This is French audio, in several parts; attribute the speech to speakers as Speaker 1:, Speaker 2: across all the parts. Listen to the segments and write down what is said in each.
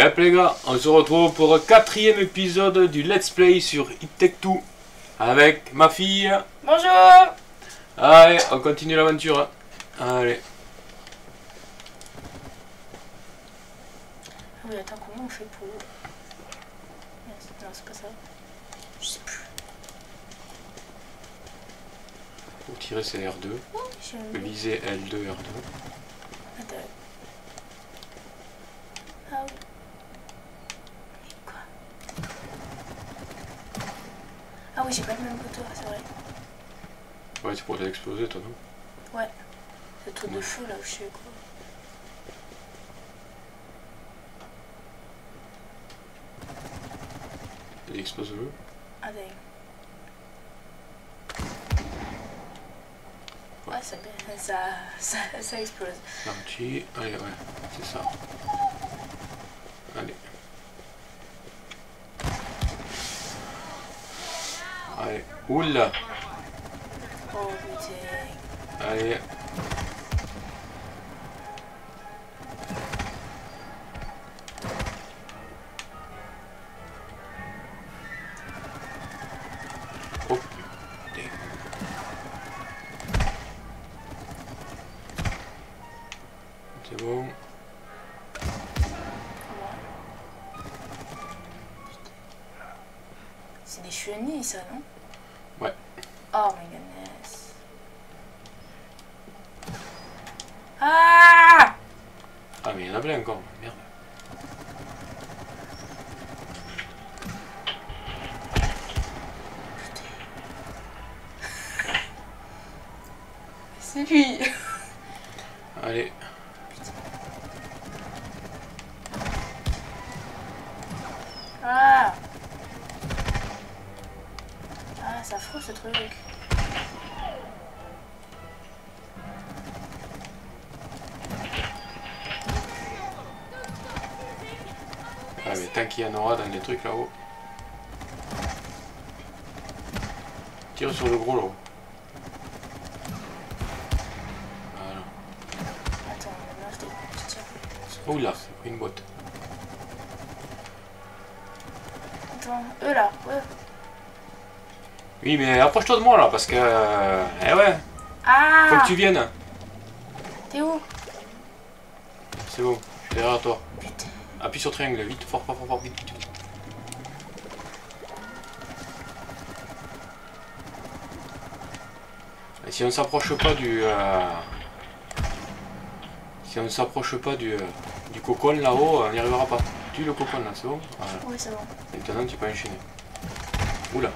Speaker 1: Et hop les gars, on se retrouve pour le quatrième épisode du Let's Play sur It Take Two avec ma fille.
Speaker 2: Bonjour
Speaker 1: Allez, on continue l'aventure. hein. Allez.
Speaker 2: Ah oui, attends, comment on fait pour... Non, c'est pas ça. Je sais plus.
Speaker 1: Pour tirer c'est R2.
Speaker 2: J'ai un-
Speaker 1: Viser L2, R2.
Speaker 2: Attends. Ah oui. Et quoi Ah oui, j'ai pas le même moteur, c'est vrai.
Speaker 1: Ouais, tu pourrais l'exploser toi, non?
Speaker 2: Ouais. Le truc de feu là où je suis quoi.
Speaker 1: Il explose le.
Speaker 2: Ah dingue. Ouais, ça, ça, ça, ça explose.
Speaker 1: Parti. Allez, ouais, c'est ça. Allez. Allez. Oula
Speaker 2: Ah, c'est affreux ce truc.
Speaker 1: Ah mais tant qu'il y en aura dans les trucs là-haut. Tire sur le gros là-haut. Voilà.
Speaker 2: Attends, là je tire.
Speaker 1: Oh là, c'est pris une boîte.
Speaker 2: Attends, eux là, ouais.
Speaker 1: Oui mais approche-toi de moi là parce que... euh, Eh ouais, faut
Speaker 2: Ah
Speaker 1: que tu viennes.
Speaker 2: T'es où?
Speaker 1: C'est bon, je suis derrière toi.
Speaker 2: Putain.
Speaker 1: Appuie sur triangle, vite, fort, fort, fort, fort, vite, vite, vite. Et si on ne s'approche pas du... euh, Si on ne s'approche pas du, euh, du cocon là-haut, on n'y arrivera pas. Tue le cocon là, c'est bon? Voilà.
Speaker 2: Oui, c'est bon.
Speaker 1: Maintenant tu peux enchaîner. Oula.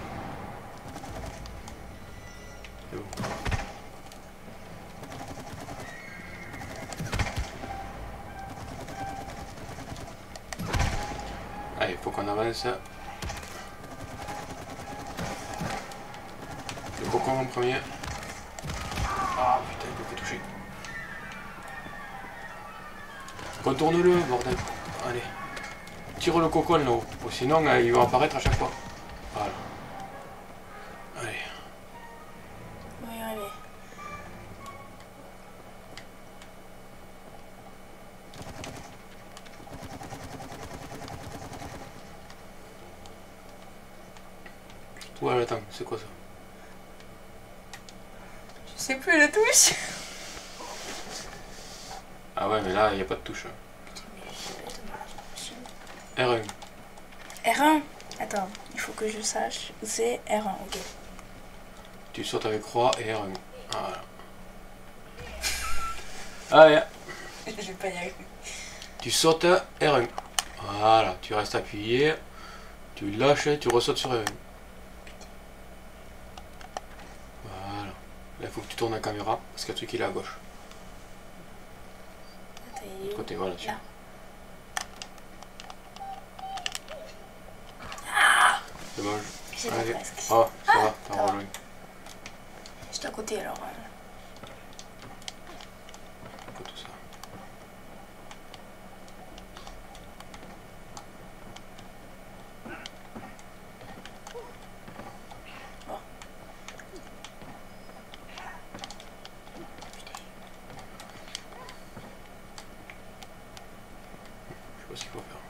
Speaker 1: Faut qu'on avance. Le cocon en premier. Ah putain, il peut pas toucher. Contourne-le, bordel. Allez. Tire le cocon là-haut. Sinon, euh, il va apparaître à chaque fois. Voilà. Allez.
Speaker 2: Oui, oui, oui.
Speaker 1: Ouais, attends, c'est quoi ça
Speaker 2: Je sais plus la touche.
Speaker 1: Ah ouais, mais là, il n'y a pas de touche. R1.
Speaker 2: R1 Attends, il c'est R1, ok.
Speaker 1: Tu sautes avec croix et R1. Voilà. Allez,
Speaker 2: Je vais pas y arriver.
Speaker 1: tu sautes R1. Voilà, tu restes appuyé. Tu lâches, tu ressautes sur R1. Voilà. Là, il faut que tu tournes la caméra parce que le truc il est à gauche.
Speaker 2: Attends,
Speaker 1: De
Speaker 2: il est
Speaker 1: l'autre
Speaker 2: où?
Speaker 1: côté, voilà.
Speaker 2: Là.
Speaker 1: Dommage.
Speaker 2: J'ai
Speaker 1: Allez.
Speaker 2: pas presque.
Speaker 1: Oh, ça va,
Speaker 2: ça
Speaker 1: t'en
Speaker 2: va.
Speaker 1: rejoins.
Speaker 2: J'étais à côté alors. euh.
Speaker 1: Pas tout ça. Je sais pas ce qu'il faut faire.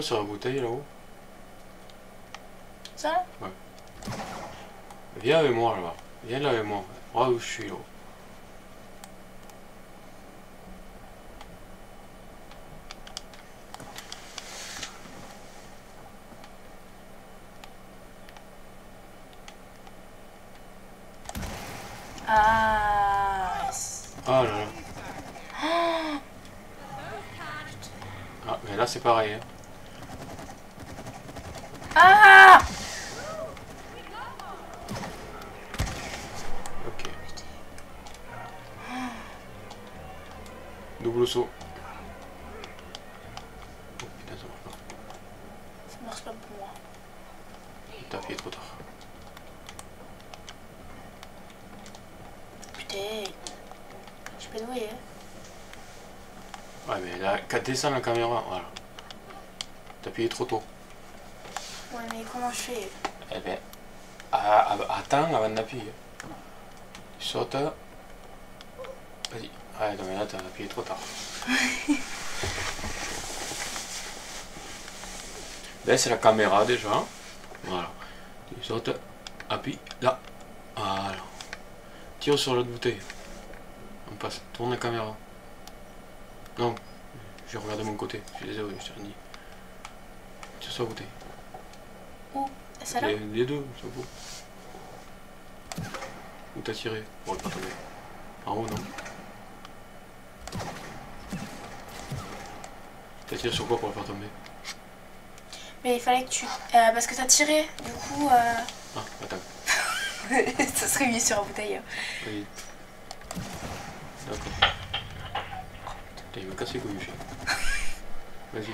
Speaker 1: Sur la bouteille là-haut.
Speaker 2: Ça? Là
Speaker 1: Viens avec moi là-bas. Viens là avec moi. Regarde où je suis là.
Speaker 2: Ah, yes.
Speaker 1: Ah là là. Ah, mais là c'est pareil. Hein. Descend la caméra, voilà. T'as appuyé trop tôt.
Speaker 2: Ouais, mais comment je fais?
Speaker 1: Eh ben, à- à- attends avant d'appuyer. Tu sautes. Vas-y. Ouais, non, mais là, t'as appuyé trop tard. Là, c'est la caméra déjà. Voilà. Tu sautes, appuie, là. Voilà. Tire sur l'autre bouteille. On passe. Tourne la caméra. Non, je regarde de mon côté. Je suis désolé, je t'ai rien dit. Tire sur bouteille.
Speaker 2: Ça là?
Speaker 1: Les, les deux, ça vaut. Où t'as tiré? Pour pas tomber. En haut, non? T'as tiré sur quoi pour pas tomber?
Speaker 2: Mais il fallait que tu. euh, parce que t'as tiré, du coup. Euh...
Speaker 1: Ah, attends.
Speaker 2: ça serait mieux sur la bouteille. hein.
Speaker 1: Vas-y. D'accord. Putain, il m'a cassé les couilles, le. Vas-y.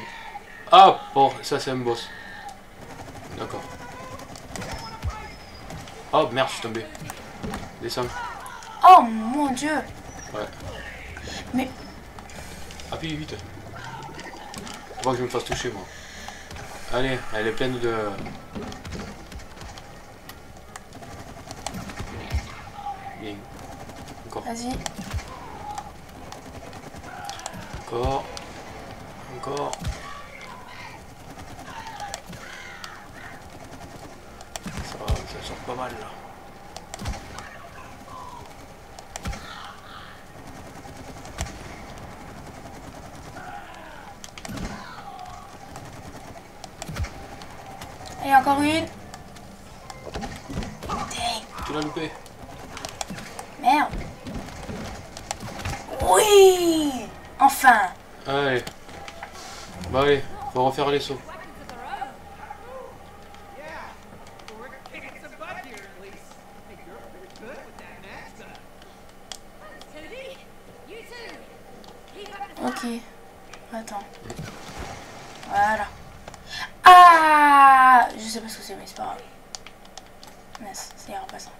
Speaker 1: Ah Bon, ça c'est un boss. D'accord. Oh merde, je suis tombé. Descends.
Speaker 2: Oh mon dieu
Speaker 1: Ouais.
Speaker 2: Mais-
Speaker 1: Appuie vite. Faut pas que je me fasse toucher moi. Allez, elle est pleine de. Bien. Encore.
Speaker 2: Vas-y.
Speaker 1: Encore. Encore. Ça va, ça sort pas mal là.
Speaker 2: Allez, encore une.
Speaker 1: Tu l'as loupé
Speaker 2: merde. Oui Enfin
Speaker 1: Allez. Bah allez, faut refaire les sauts.
Speaker 2: Ok. Attends. Voilà. Ah Je sais pas ce que c'est, mais c'est pas grave. Mince, ça ira pas ça.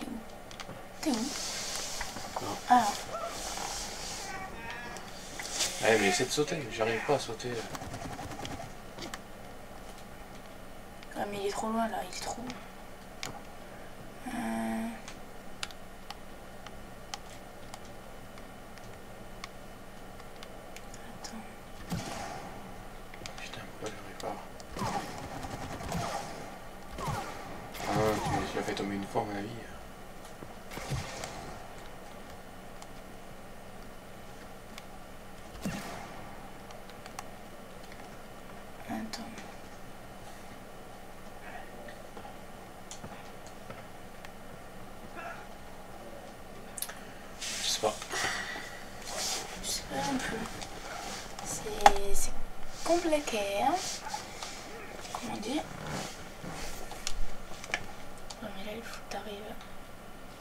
Speaker 2: T'es où? T'es où? Ah,
Speaker 1: Allez, mais essaie de sauter, j'arrive pas à sauter.
Speaker 2: ah, mais il est trop loin là, il est trop. Euh, Attends.
Speaker 1: Putain, pourquoi j'arrive pas Ah non, tu, tu l'as fait tomber une fois à mon avis.
Speaker 2: Attends.
Speaker 1: Je sais pas.
Speaker 2: Je sais pas non plus. C'est c'est compliqué, hein Comment dire Ouais, mais là, il faut que t'arrives.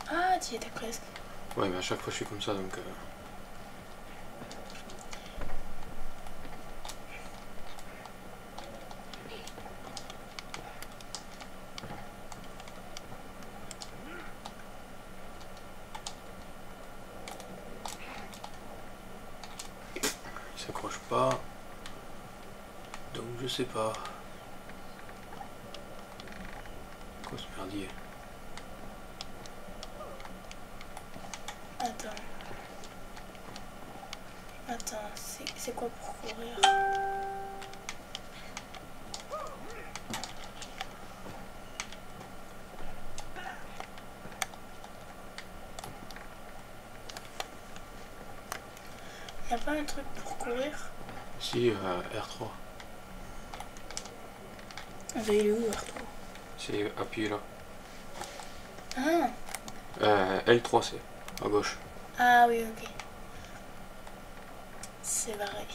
Speaker 2: Ah, tu y étais presque.
Speaker 1: Ouais, mais à chaque fois je suis comme ça donc. euh, Il s'accroche pas. Donc je sais pas. Quoi ce merdier?
Speaker 2: quoi pour courir. Y'a pas un truc pour courir?
Speaker 1: Si, euh, R3.
Speaker 2: Mais il est où R3
Speaker 1: C'est appuyé là.
Speaker 2: Ah
Speaker 1: euh, L3 c'est, à gauche.
Speaker 2: Ah oui, ok. C'est vrai.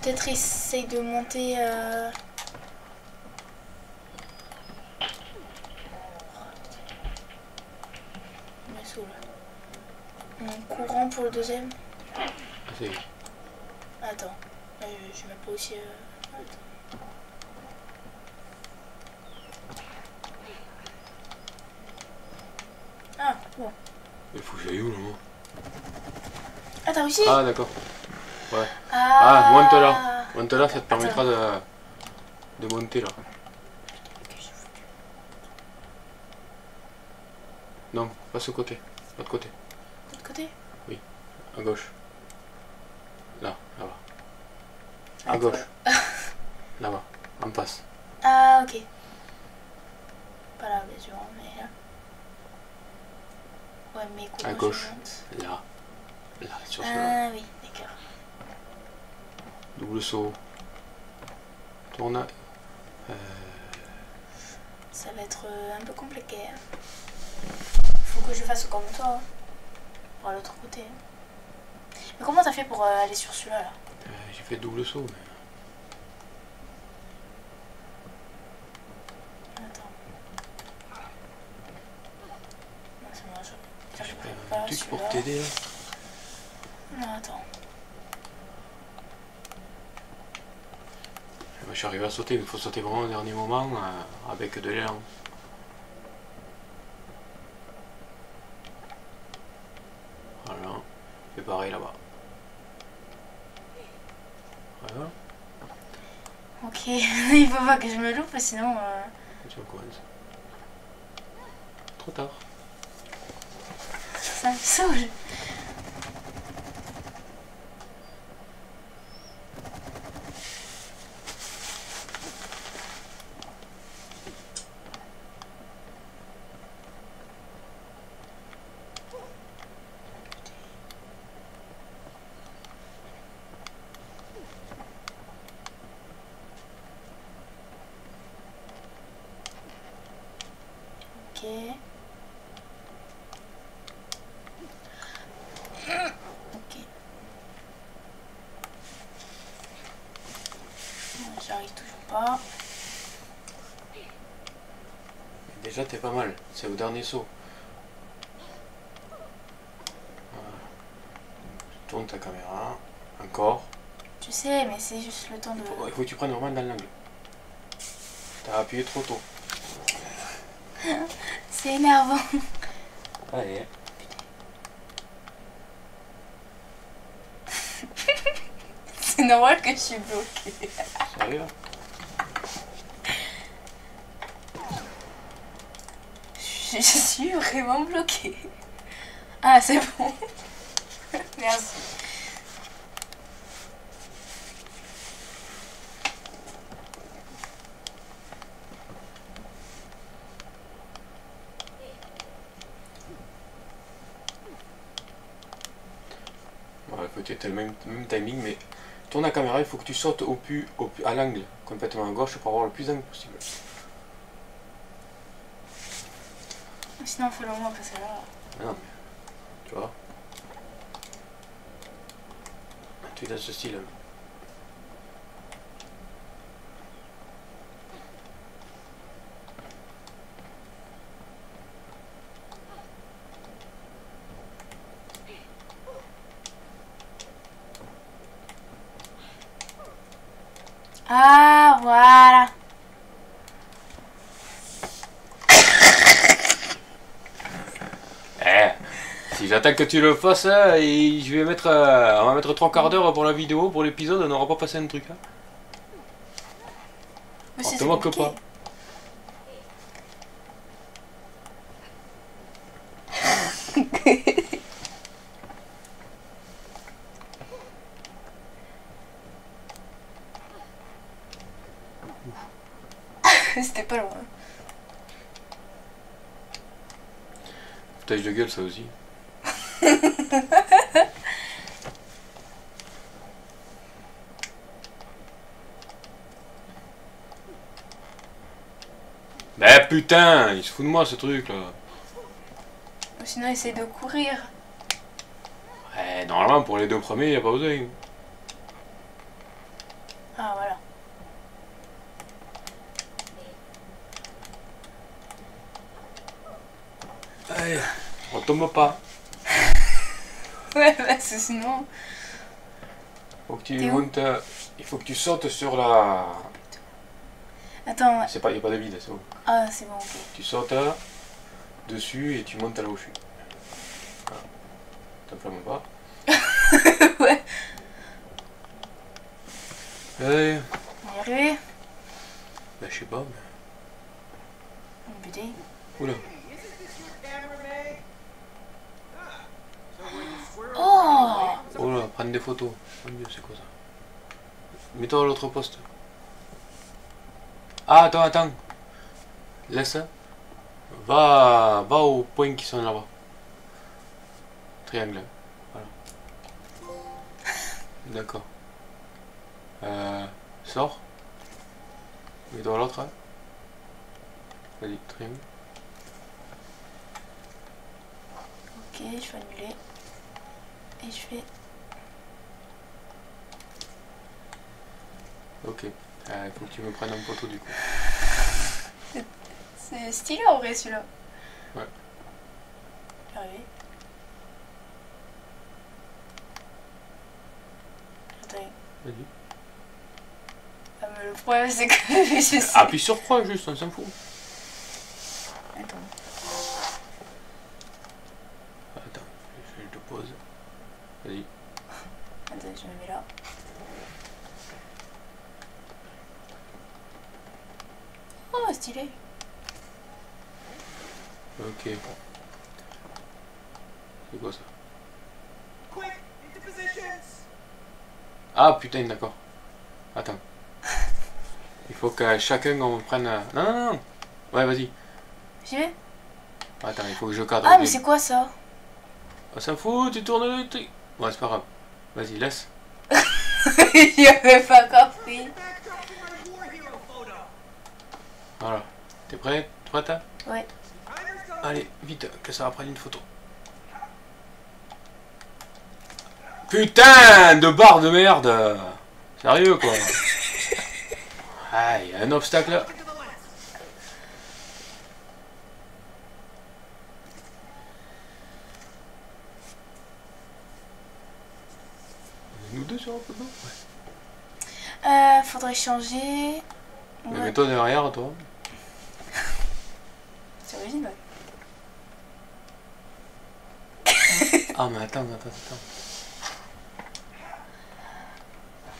Speaker 2: Peut-être essaye de monter... Euh... En courant pour le deuxième Attends, euh, je mets pas aussi. euh, attends. Ah, bon.
Speaker 1: Il faut que j'aille où là
Speaker 2: Ah, t'as réussi
Speaker 1: Ah d'accord. Ouais.
Speaker 2: Ah,
Speaker 1: Ah, monte là. Monte là, ça te permettra de, de monter là. Non, pas ce côté. L'autre côté.
Speaker 2: L'autre côté
Speaker 1: À gauche. Là, là-bas. À gauche. Là-bas. En passe.
Speaker 2: Ah, ok. Pas là, bien sûr, mais là. Ouais, mais comment
Speaker 1: À gauche. Là. Là, sur.
Speaker 2: Ah, oui, d'accord.
Speaker 1: Double saut. Tourne. Euh,
Speaker 2: Ça va être euh, un peu compliqué. hein. Faut que je fasse comme toi. hein. Pour l'autre côté. hein. Mais comment t'as fait pour euh, aller sur celui-là là?
Speaker 1: Euh, J'ai fait double saut. Mais...
Speaker 2: Attends. Non, c'est moi, je- j'arriverai
Speaker 1: pas un truc pour t'aider là.
Speaker 2: Non, attends.
Speaker 1: Moi, je suis arrivé à sauter, mais il faut sauter vraiment au dernier moment euh, avec de l'élan. Voilà. Fais pareil là-bas. Voilà.
Speaker 2: Ok, il faut pas que je me loupe, sinon. euh,
Speaker 1: Tu. Trop tard.
Speaker 2: Ça me saoule. Ok. J'arrive toujours pas.
Speaker 1: Déjà, t'es pas mal. C'est au dernier saut. Voilà. Tourne ta caméra. Encore.
Speaker 2: Je sais, mais c'est juste le temps de.
Speaker 1: Il faut que tu prennes vraiment dans l'angle. T'as appuyé trop tôt.
Speaker 2: C'est énervant.
Speaker 1: Allez.
Speaker 2: C'est normal que je suis bloquée.
Speaker 1: Sérieux?
Speaker 2: Je, je suis vraiment bloquée. Ah, c'est bon. Merci.
Speaker 1: Ouais, peut-être le même, même timing, mais tourne la caméra, il faut que tu sautes au plus, au plus à l'angle, complètement à gauche pour avoir le plus d'angle possible.
Speaker 2: Sinon, follow moi parce que là.
Speaker 1: Ah non, mais. Tu vois Tu es dans ce style.
Speaker 2: Ah, voilà.
Speaker 1: Eh Si j'attends que tu le fasses, hein, et je vais mettre. euh, on va mettre trois quarts d'heure pour la vidéo, pour l'épisode, on n'aura pas passé un truc. Hein.
Speaker 2: Mais c'est
Speaker 1: te
Speaker 2: compliqué.
Speaker 1: pas. Foutage de gueule, ça aussi. bah putain, il se fout de moi ce truc là.
Speaker 2: Sinon, essaye de courir.
Speaker 1: Ouais, normalement, pour les deux premiers, il n'y a pas besoin. Tombe pas.
Speaker 2: Ouais, parce que sinon.
Speaker 1: Faut que tu montes. euh, Il faut que tu sautes sur la.
Speaker 2: Attends.
Speaker 1: C'est pas, il n'y a pas de vide, c'est bon.
Speaker 2: Ah, c'est bon, ok.
Speaker 1: Tu sautes euh, dessus et tu montes à là où je suis. Voilà. Pas.
Speaker 2: ouais.
Speaker 1: Allez.
Speaker 2: On va y arriver.
Speaker 1: Bah, je sais pas, mais.
Speaker 2: Oh putain.
Speaker 1: Oula. Prendre des photos. Dieu, c'est quoi ça Mets-toi à l'autre poste. Ah, attends, attends. Laisse. Va, va aux points qui sont là-bas. Triangle. Voilà. D'accord. Euh, sors. Mets-toi à l'autre. hein.
Speaker 2: Ok, je vais annuler. Et je fais.
Speaker 1: Ok. Euh, Il faut que tu me prennes en photo du coup.
Speaker 2: C'est stylé en vrai celui-là.
Speaker 1: Ouais.
Speaker 2: Arrivé. Attends.
Speaker 1: Vas-y.
Speaker 2: Ah, mais le problème c'est que je sais.
Speaker 1: Appuie sur croix juste, on s'en fout.
Speaker 2: Attends.
Speaker 1: Attends, je te pose. Vas-y.
Speaker 2: Attends, je me mets là. Oh, stylé.
Speaker 1: Ok. C'est quoi ça? Ah putain, d'accord. Attends. Il faut que chacun on prenne. euh, Non, non, non. Ouais, vas-y.
Speaker 2: J'y vais
Speaker 1: Attends, il faut que je cadre.
Speaker 2: Ah, mais c'est quoi ça?
Speaker 1: On s'en fout, tu tournes le truc. Ouais, c'est pas grave. Vas-y, laisse.
Speaker 2: Il avait pas compris.
Speaker 1: T'es prêt? Prête hein
Speaker 2: Ouais.
Speaker 1: Allez, vite, que ça va prendre une photo. Putain de barre de merde Sérieux quoi Ah, il y a un obstacle là. Nous deux sur la photo? Ouais.
Speaker 2: Euh, faudrait changer.
Speaker 1: Mais
Speaker 2: Ouais,
Speaker 1: mets-toi derrière toi.
Speaker 2: Original.
Speaker 1: Ah mais attends, attends, attends.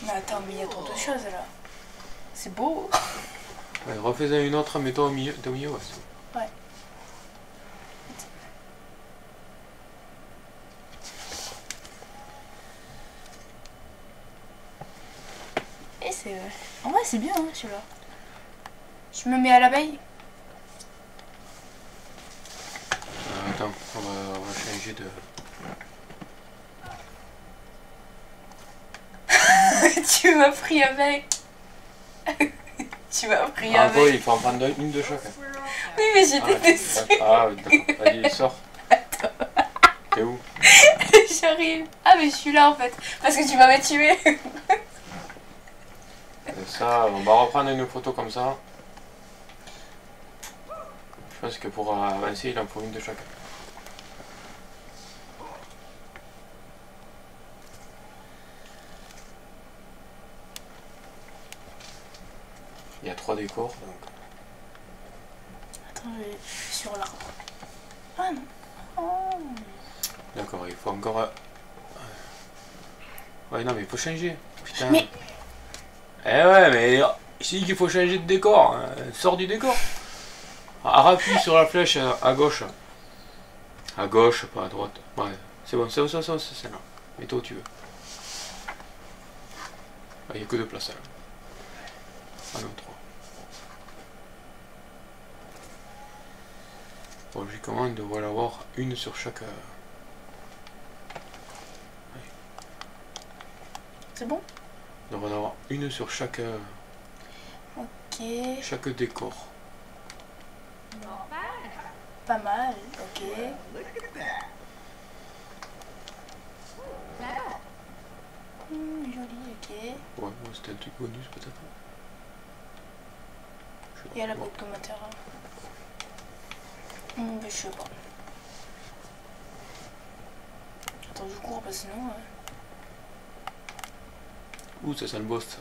Speaker 2: Mais attends, mais il y a trop de choses là. C'est beau.
Speaker 1: Ouais, refais-en une autre, mets-toi au milieu. Au milieu, ouais.
Speaker 2: Ouais. Et c'est. En vrai, c'est bien, hein, celui-là. Je me mets à l'abeille.
Speaker 1: Euh, attends, on va, on va changer de.
Speaker 2: tu m'as pris avec. tu m'as pris
Speaker 1: Ah
Speaker 2: avec.
Speaker 1: il faut en prendre une de chaque.
Speaker 2: Oui, mais
Speaker 1: Ah,
Speaker 2: j'étais
Speaker 1: ouais,
Speaker 2: dessus.
Speaker 1: ah, d'accord. Vas-y, sors. T'es où
Speaker 2: J'arrive. Ah, mais je suis là en fait. Parce que tu m'avais tué.
Speaker 1: Ça, on va reprendre une photo comme ça. Je pense que pour avancer, il en faut une de chaque. Il y a trois décors, donc
Speaker 2: Attends, je je suis sur l'arbre. Ah non. Oh.
Speaker 1: d'accord, il faut encore. euh, Ouais, non, mais il faut changer. Putain.
Speaker 2: Mais-
Speaker 1: Eh ouais, mais ici qu'il faut changer de décor. hein. Sors du décor. Ah, Rappuie sur la flèche euh, à gauche. À gauche, pas à droite. Ouais, c'est bon, c'est bon, c'est bon, c'est bon, c'est là. Mets-toi où tu veux. Ah, Il n'y a que deux places là. Ah non, trois. Bon, logiquement, il devrait avoir une sur chaque.
Speaker 2: C'est bon?
Speaker 1: Il devrait en avoir une sur chaque,
Speaker 2: Ok.
Speaker 1: chaque décor.
Speaker 3: Bad.
Speaker 2: Pas mal, ok. Hmm, joli, ok.
Speaker 1: Ouais, moi c'était un truc bonus peut-être.
Speaker 2: Y a la
Speaker 1: pas.
Speaker 2: boîte commentaire. Hmm, je sais pas. Attends, je cours parce que sinon. euh,
Speaker 1: Ouh, ça le boss ça.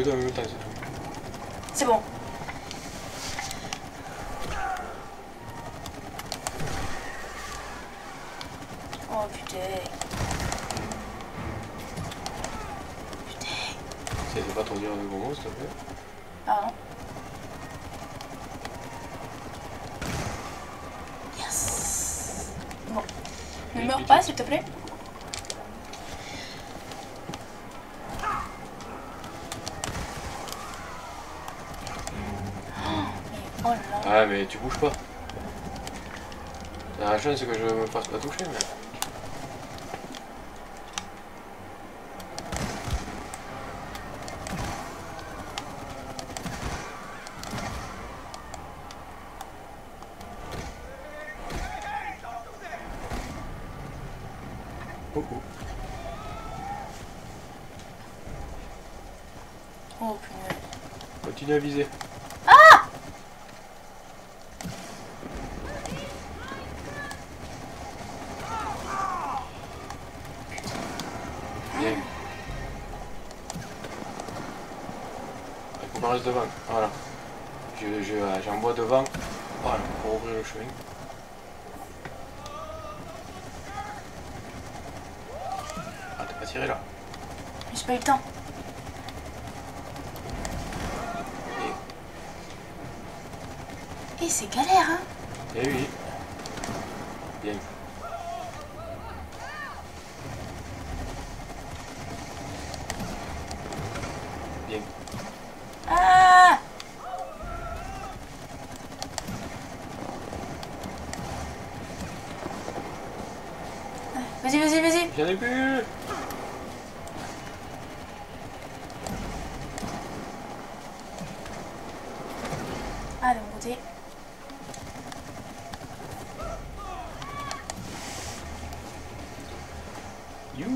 Speaker 1: Les deux en même temps, c'est tout.
Speaker 2: C'est bon. Oh putain.
Speaker 1: Essaye de pas trop dire de gros mots, s'il te plaît.
Speaker 2: Pardon. Yes. Bon. Ne meurs pas, s'il te plaît. Là.
Speaker 1: Ah, mais tu bouges pas. La chance que je me fasse pas toucher, mais. Oh oh.
Speaker 2: Oh punaise.
Speaker 1: Continue à viser. Reste devant. Voilà. Je, je, euh, j'envoie devant. Voilà, pour ouvrir le chemin. Ah, t'as pas tiré là.
Speaker 2: J'ai pas eu le temps.
Speaker 1: Et,
Speaker 2: Et c'est galère, hein.
Speaker 1: eh oui. Bien. Bien.
Speaker 2: Ah Vas-y, vas-y, vas-y.
Speaker 1: J'en ai plus
Speaker 2: Ah, de mon côté.
Speaker 1: You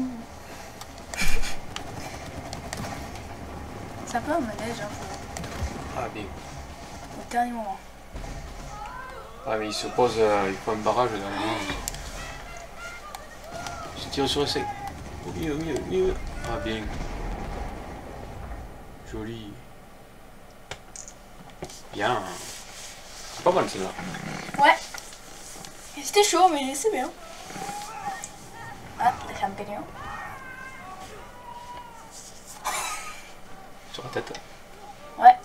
Speaker 2: C'est un peu un manège, hein, faut-
Speaker 1: Ah bien.
Speaker 2: au dernier moment.
Speaker 1: Ah mais il se pose, euh, il faut un barrage dans le moment. Je tire sur le sec. Au milieu, au milieu, au milieu. Ah bien. Joli. Bien. C'est pas mal celle-là.
Speaker 2: Ouais. C'était chaud, mais c'est bien. Ah, des champignons.
Speaker 1: Sur la tête.
Speaker 2: Ouais.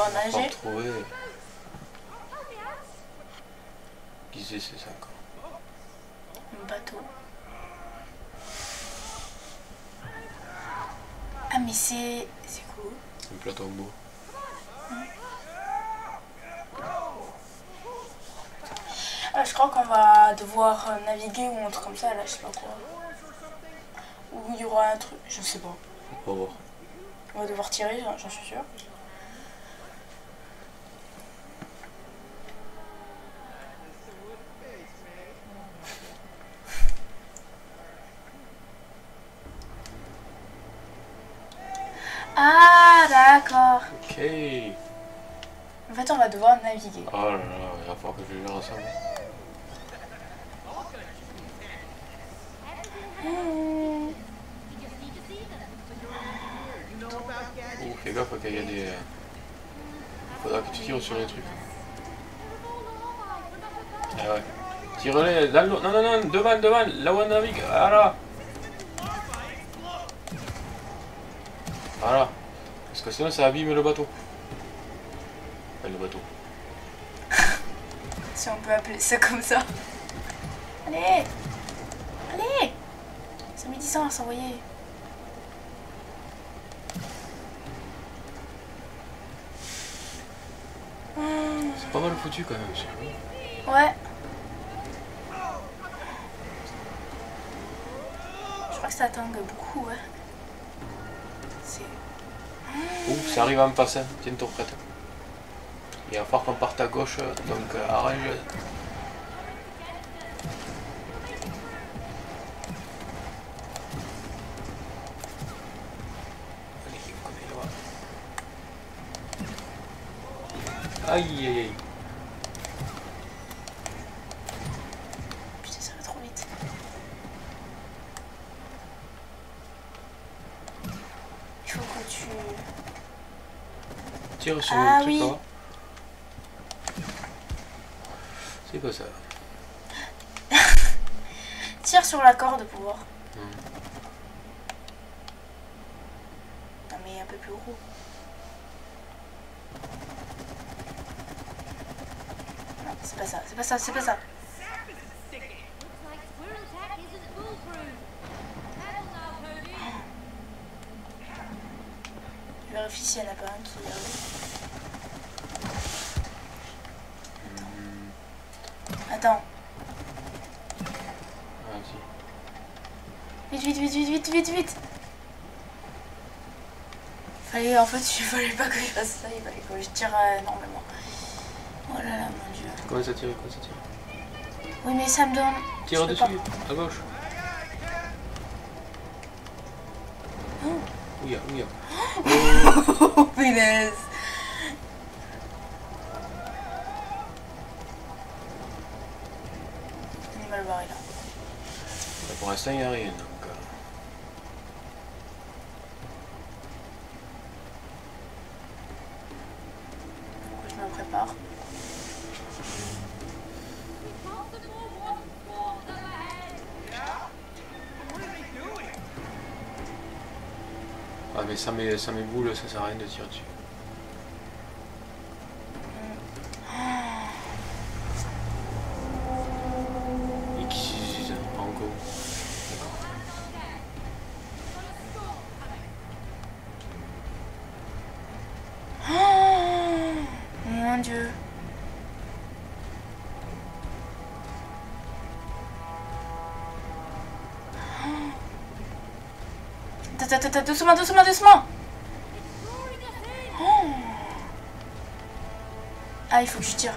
Speaker 2: On va
Speaker 1: retrouver. Qui c'est c'est ça encore
Speaker 2: Un bateau. Ah mais c'est... c'est cool.
Speaker 1: Un plateau en bois.
Speaker 2: Ah, je crois qu'on va devoir euh, naviguer ou un truc comme ça, là, je sais pas quoi. Ou il y aura un truc, je sais pas.
Speaker 1: On va voir.
Speaker 2: On va devoir tirer, j'en suis sûre. Ah, d'accord.
Speaker 1: Ok.
Speaker 2: En fait, on va devoir naviguer.
Speaker 1: Oh là là, il va falloir que je gère ça.
Speaker 3: See them.
Speaker 1: Fais gaffe qu'il y a des... Faudra que tu tires sur les trucs. Ah ouais. Tire-les dans. Non, non, non, devant, devant, là où on navigue. Voilà. Voilà. Parce que sinon ça abîme le bateau. Enfin, le bateau.
Speaker 2: Si on peut appeler ça comme ça. Allez Allez C'est midi 100 à s'envoyer. Hmm,
Speaker 1: C'est pas mal foutu quand même. ça.
Speaker 2: Ouais. Je crois que ça tangue beaucoup, ouais.
Speaker 1: Ouh, ça arrive à me passer. Tiens-toi prête. Il va falloir qu'on parte à gauche, donc euh, arrange. Aïe aïe aïe.
Speaker 2: Putain, ça va trop vite. Il faut que tu...
Speaker 1: Sur
Speaker 2: Ah oui.
Speaker 1: C'est pas ça.
Speaker 2: Tire sur la corde pour voir.
Speaker 1: Hmm.
Speaker 2: Non mais un peu plus gros. Non, c'est pas ça, c'est pas ça, c'est pas ça.
Speaker 3: Looks like squirrel tack isn't foolproof. That'll now, Cody.
Speaker 2: Je vérifie s'il n'y en a pas un qui est
Speaker 1: Hmm.
Speaker 2: Attends.
Speaker 1: Vas-y.
Speaker 2: Vite, vite, vite, vite, vite, vite, vite. Fallait, en fait, il fallait pas que je fasse ça, il fallait que je tire euh, énormément. Oh là là, mon dieu.
Speaker 1: Comment ça tire Comment ça tire?
Speaker 2: Oui, mais ça me donne...
Speaker 1: Tire dessus, à gauche.
Speaker 2: Oh.
Speaker 1: Ouya, ouya.
Speaker 2: Oh, punaise. Animal barré là.
Speaker 1: Bah, Pour l'instant, il n'y a rien. Ça met, ça sert à rien de tirer dessus.
Speaker 2: Attends, attends, doucement, doucement, doucement. Oh. Ah, il faut que je tire.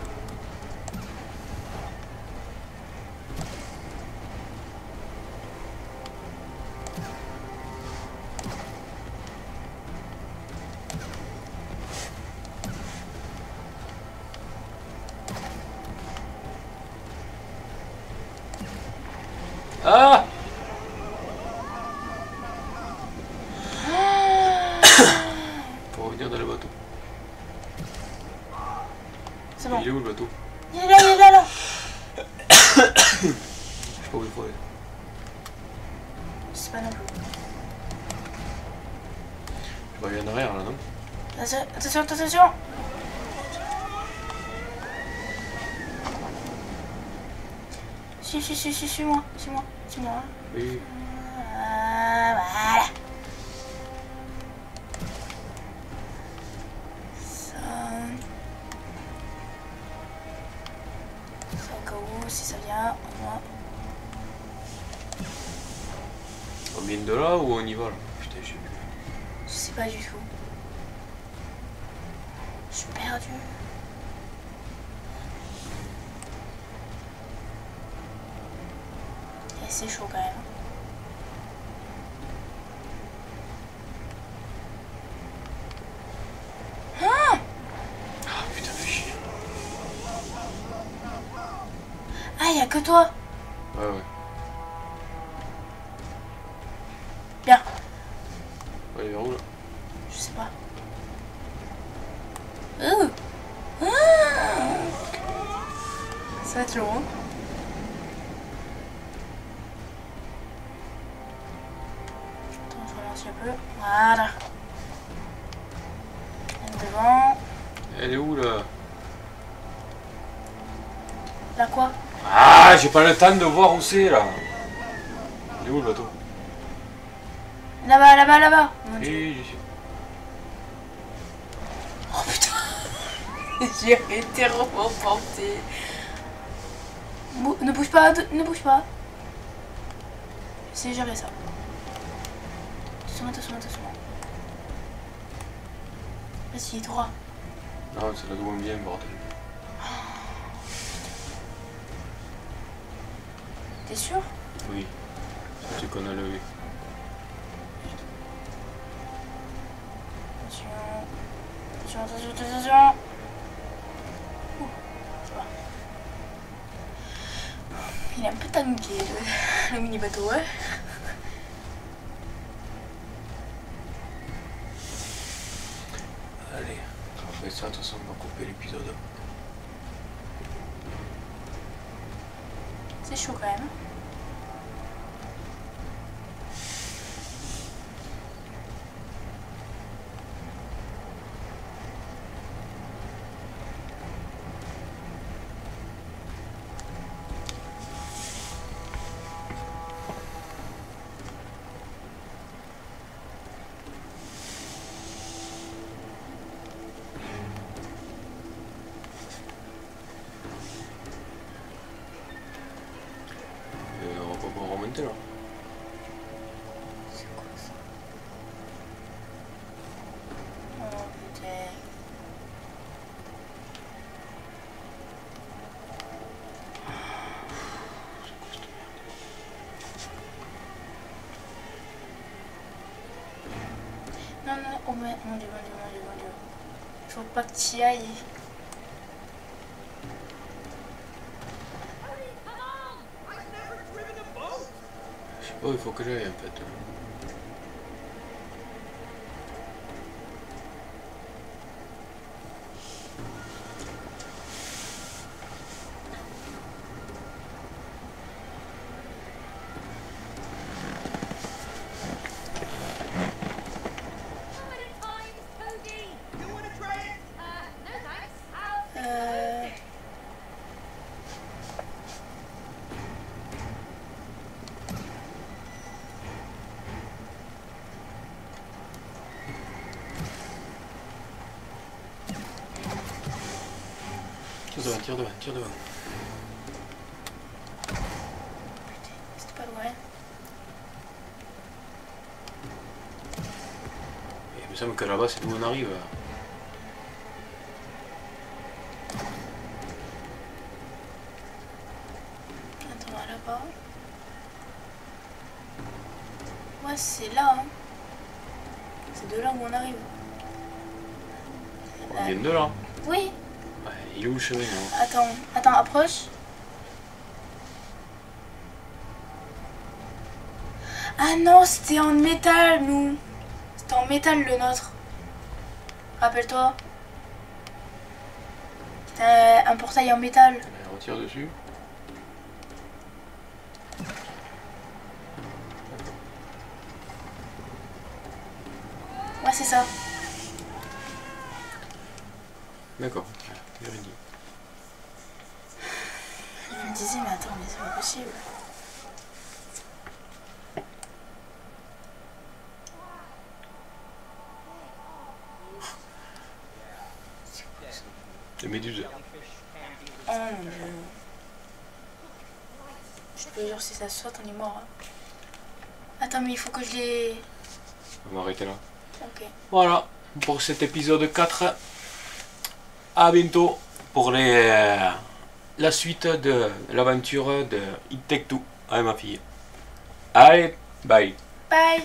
Speaker 2: Attention, attention, attention. Suis, suis, suis, suis, suis-moi, suis-moi, suis-moi.
Speaker 1: Oui.
Speaker 2: Ah, c'est chaud quand même. Ah
Speaker 1: Ah putain, fais chier.
Speaker 2: Ah, y a que toi
Speaker 1: Là
Speaker 2: quoi?
Speaker 1: Ah, j'ai pas le temps de voir où c'est là. Il est où le bateau?
Speaker 2: Là-bas, là-bas, là-bas.
Speaker 1: Suis.
Speaker 2: Oh putain. J'ai été reporté. Bou- ne bouge pas, ne bouge pas. Sais gérer ça. Doucement, doucement, doucement. Vas-y, droit.
Speaker 1: Non, c'est là d'où on vient, bordel.
Speaker 2: T'es sûr?
Speaker 1: Oui. C'est qu'on a levé.
Speaker 2: Attention. Attention, attention, attention, attention. Ouh, ça va. Il est un peu tanké, le, le mini bateau, ouais.
Speaker 1: Allez, après ça, de toute façon, on va couper l'épisode.
Speaker 2: C'est chaud quand même.
Speaker 1: Pas pouvoir remonter là.
Speaker 2: C'est quoi ça Oh putain. Non, non, oh mon mon dieu, mon dieu, mon dieu, mon dieu. Faut pas que tu y ailles.
Speaker 3: Hurry,
Speaker 1: Où il faut que. Devant, tire devant, tire devant.
Speaker 2: C'était pas loin.
Speaker 1: Il me semble que là-bas, c'est d'où on arrive.
Speaker 2: Attends, là-bas. Ouais, c'est là. Hein. C'est de là où on arrive.
Speaker 1: On vient de là.
Speaker 2: Oui.
Speaker 1: Ouais, il est où le chemin hein
Speaker 2: Attends, attends, approche. Ah non, c'était en métal, nous. C'était en métal, le nôtre. Rappelle-toi. C'était un portail en métal.
Speaker 1: On retire dessus.
Speaker 2: Ouais, c'est ça.
Speaker 1: D'accord.
Speaker 2: Je me disais, mais attends, mais c'est pas possible.
Speaker 1: Les méduses.
Speaker 2: Oh mon dieu. Je te jure, si ça saute, on est mort. hein. Attends, mais il faut que je les.
Speaker 1: On va arrêter là.
Speaker 2: Ok.
Speaker 1: Voilà pour cet épisode 4. À bientôt pour les, euh, la suite de l'aventure de It Take Two avec ma fille. Allez, bye.
Speaker 2: Bye